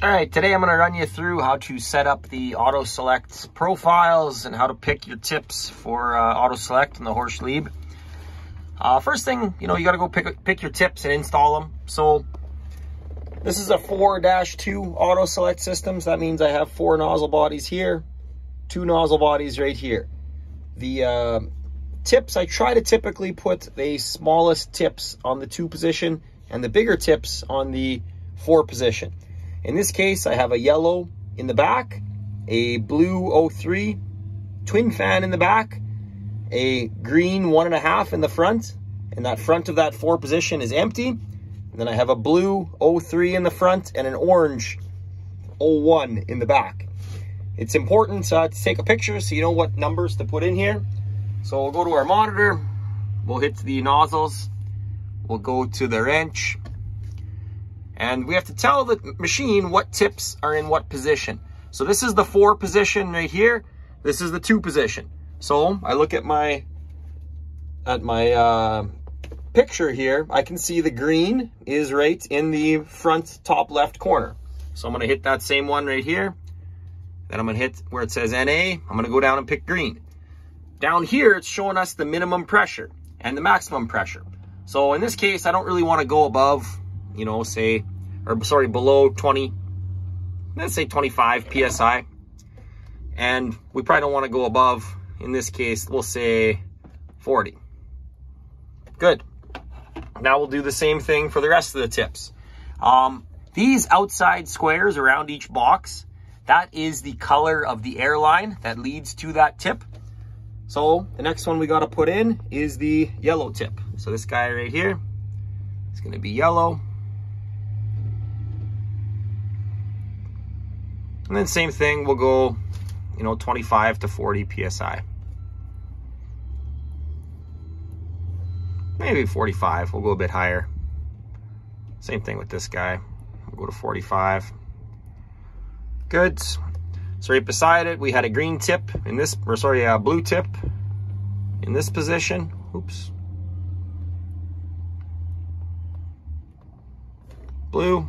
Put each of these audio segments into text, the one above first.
All right, today I'm going to run you through how to set up the auto select profiles and how to pick your tips for uh, auto select and the Horsch Leeb. Uh, first thing, you know, you got to go pick, pick your tips and install them. So this is a 4-2 auto select systems. That means I have four nozzle bodies here, two nozzle bodies right here. The uh, tips, I try to typically put the smallest tips on the two position and the bigger tips on the four position. In this case, I have a yellow in the back, a blue 03 twin fan in the back, a green one and a half in the front, and that front of that four position is empty. And then I have a blue 03 in the front and an orange 01 in the back. It's important uh, to take a picture so you know what numbers to put in here. So we'll go to our monitor, we'll hit the nozzles, we'll go to the wrench, and we have to tell the machine what tips are in what position. So this is the four position right here. This is the two position. So I look at my at my uh, picture here, I can see the green is right in the front top left corner. So I'm gonna hit that same one right here. Then I'm gonna hit where it says NA. I'm gonna go down and pick green. Down here, it's showing us the minimum pressure and the maximum pressure. So in this case, I don't really wanna go above you know, say, or sorry, below 20, let's say 25 PSI. And we probably don't want to go above, in this case, we'll say 40. Good. Now we'll do the same thing for the rest of the tips. Um, these outside squares around each box, that is the color of the airline that leads to that tip. So the next one we got to put in is the yellow tip. So this guy right here is going to be yellow. And then same thing, we'll go, you know, 25 to 40 PSI. Maybe 45, we'll go a bit higher. Same thing with this guy. We'll go to 45. Good. So right beside it, we had a green tip in this, or sorry, a blue tip in this position. Oops. Blue.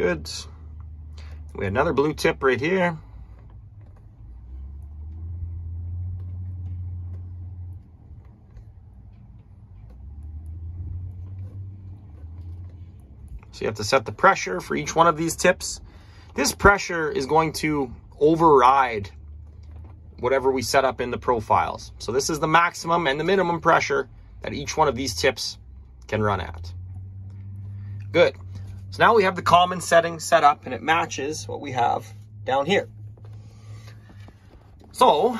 Good. We have another blue tip right here. So you have to set the pressure for each one of these tips. This pressure is going to override whatever we set up in the profiles. So this is the maximum and the minimum pressure that each one of these tips can run at. Good. So now we have the common setting set up and it matches what we have down here. So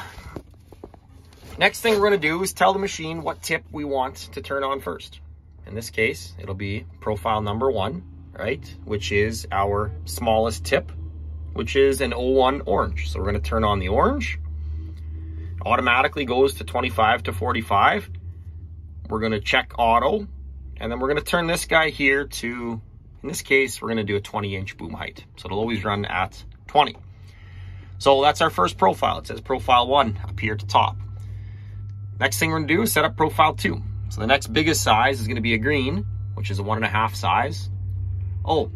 next thing we're going to do is tell the machine what tip we want to turn on first. In this case, it'll be profile number one, right? Which is our smallest tip, which is an 01 orange. So we're going to turn on the orange. Automatically goes to 25 to 45. We're going to check auto. And then we're going to turn this guy here to in this case, we're going to do a 20 inch boom height. So it'll always run at 20. So that's our first profile. It says profile one up here at the top. Next thing we're to do is set up profile two. So the next biggest size is going to be a green, which is a one and a half size. Oh,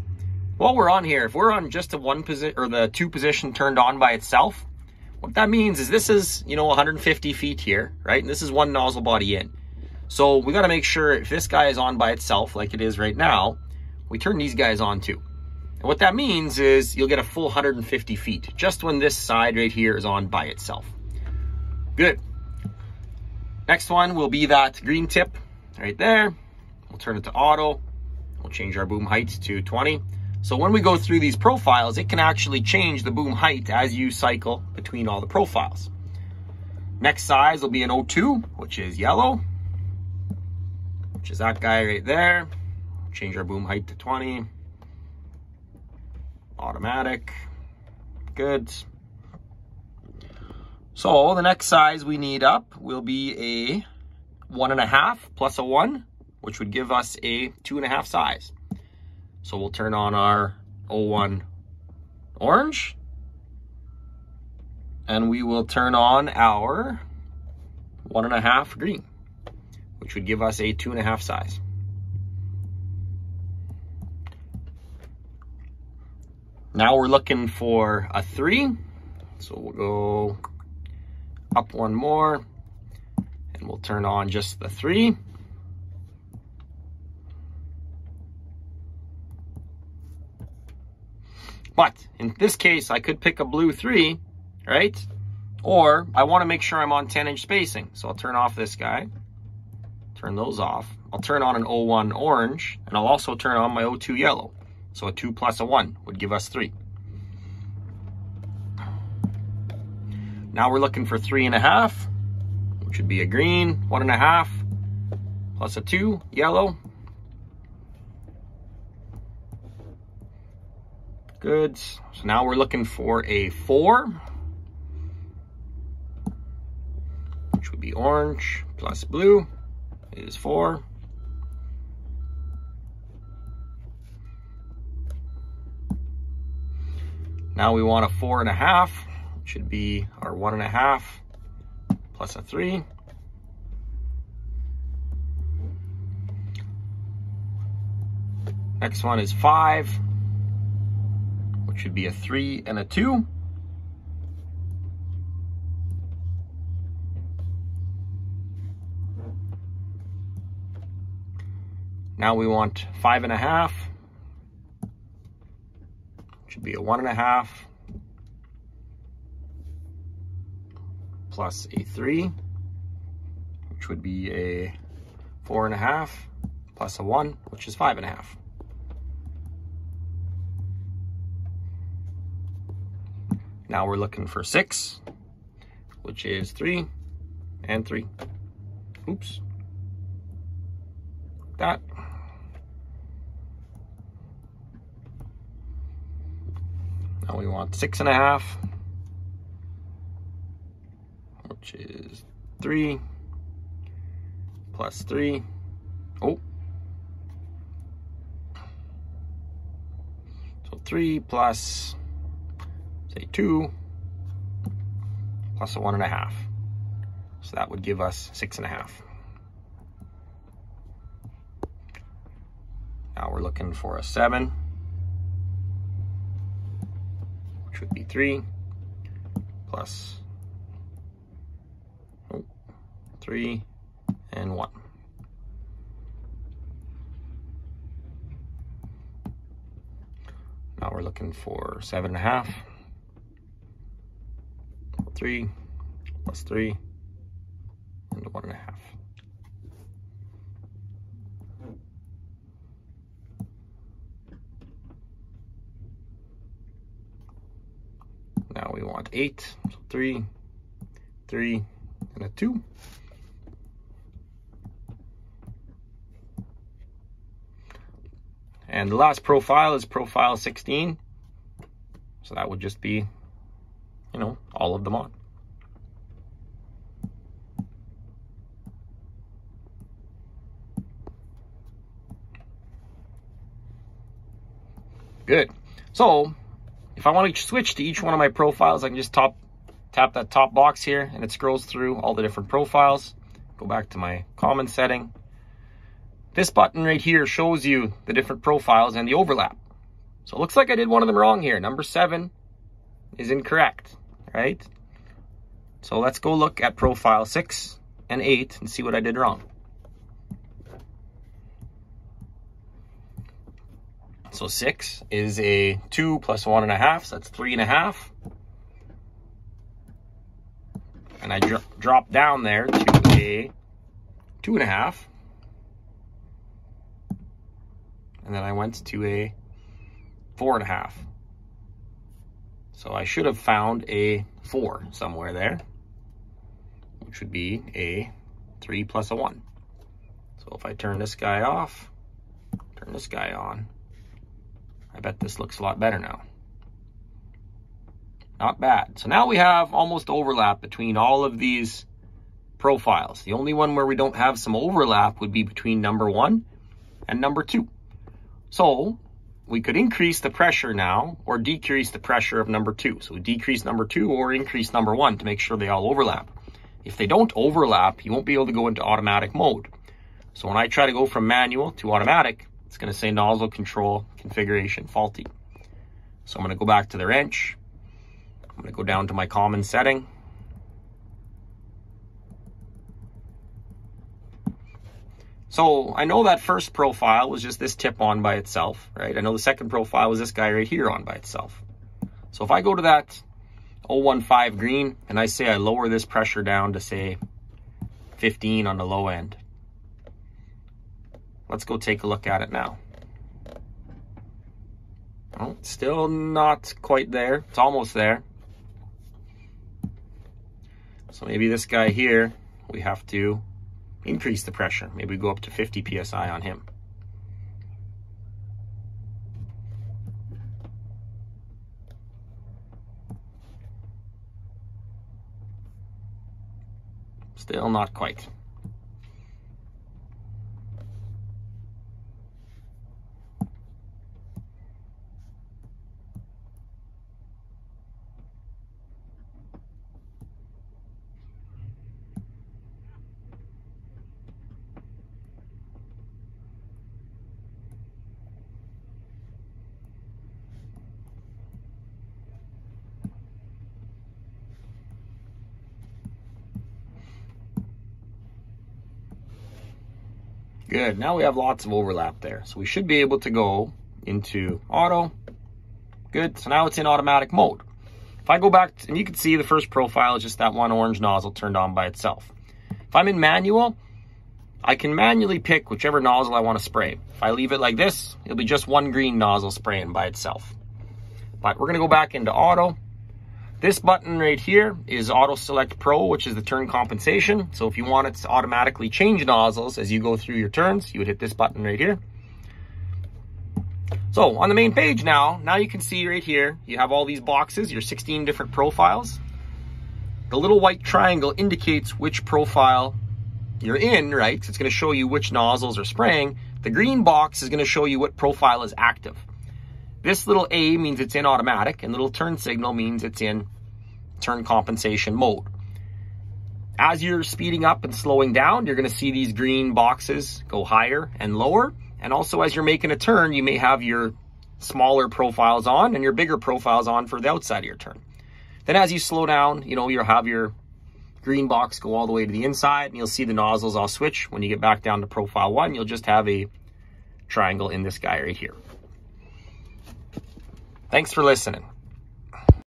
while we're on here, if we're on just the one position or the two position turned on by itself, what that means is this is, you know, 150 feet here, right? And this is one nozzle body in. So we got to make sure if this guy is on by itself, like it is right now, we turn these guys on too. And what that means is you'll get a full 150 feet just when this side right here is on by itself. Good. Next one will be that green tip right there. We'll turn it to auto. We'll change our boom height to 20. So when we go through these profiles, it can actually change the boom height as you cycle between all the profiles. Next size will be an 02, which is yellow, which is that guy right there change our boom height to 20. Automatic. Good. So the next size we need up will be a one and a half plus a one, which would give us a two and a half size. So we'll turn on our 01 orange and we will turn on our one and a half green which would give us a two and a half size. Now we're looking for a three. So we'll go up one more and we'll turn on just the three. But in this case, I could pick a blue three, right? Or I want to make sure I'm on 10 inch spacing. So I'll turn off this guy, turn those off. I'll turn on an 01 orange, and I'll also turn on my 02 yellow. So a two plus a one would give us three. Now we're looking for three and a half, which would be a green, one and a half, plus a two, yellow. Good. So now we're looking for a four, which would be orange plus blue is four. Now we want a four and a half, should be our one and a half plus a three. Next one is five, which should be a three and a two. Now we want five and a half, be a one and a half, plus a three, which would be a four and a half, plus a one, which is five and a half. Now we're looking for six, which is three and three. Oops. That. Now we want six and a half, which is three plus three. Oh. So three plus, say two, plus a one and a half. So that would give us six and a half. Now we're looking for a seven. 53 plus 3 and 1. Now we're looking for 7.5. 3 plus 3 and 1.5. Now we want eight, so three, three, and a two. And the last profile is profile 16. So that would just be, you know, all of them on. Good. So if I want to switch to each one of my profiles, I can just top tap that top box here and it scrolls through all the different profiles. Go back to my common setting this button right here shows you the different profiles and the overlap. So it looks like I did one of them wrong here. Number seven is incorrect, right? So let's go look at profile six and eight and see what I did wrong. So six is a two plus one and a half, so that's three and a half. And I dro drop down there to a two and a half. and then I went to a four and a half. So I should have found a four somewhere there, which would be a three plus a one. So if I turn this guy off, turn this guy on, I bet this looks a lot better now. Not bad. So now we have almost overlap between all of these profiles. The only one where we don't have some overlap would be between number one and number two. So we could increase the pressure now or decrease the pressure of number two. So we decrease number two or increase number one to make sure they all overlap. If they don't overlap, you won't be able to go into automatic mode. So when I try to go from manual to automatic, it's going to say nozzle control configuration faulty. So I'm going to go back to the wrench. I'm going to go down to my common setting. So I know that first profile was just this tip on by itself, right? I know the second profile was this guy right here on by itself. So if I go to that 015 green and I say I lower this pressure down to say 15 on the low end. Let's go take a look at it now. Oh, still not quite there. It's almost there. So maybe this guy here, we have to increase the pressure. Maybe go up to 50 PSI on him. Still not quite. Good, now we have lots of overlap there. So we should be able to go into auto. Good, so now it's in automatic mode. If I go back, and you can see the first profile is just that one orange nozzle turned on by itself. If I'm in manual, I can manually pick whichever nozzle I want to spray. If I leave it like this, it'll be just one green nozzle spraying by itself. But we're going to go back into auto. This button right here is Auto Select Pro, which is the turn compensation. So if you want it to automatically change nozzles as you go through your turns, you would hit this button right here. So on the main page now, now you can see right here, you have all these boxes, your 16 different profiles. The little white triangle indicates which profile you're in, right? It's going to show you which nozzles are spraying. The green box is going to show you what profile is active. This little A means it's in automatic, and the little turn signal means it's in turn compensation mode. As you're speeding up and slowing down, you're going to see these green boxes go higher and lower. And also as you're making a turn, you may have your smaller profiles on and your bigger profiles on for the outside of your turn. Then as you slow down, you know, you'll have your green box go all the way to the inside and you'll see the nozzles all switch. When you get back down to profile one, you'll just have a triangle in this guy right here. Thanks for listening.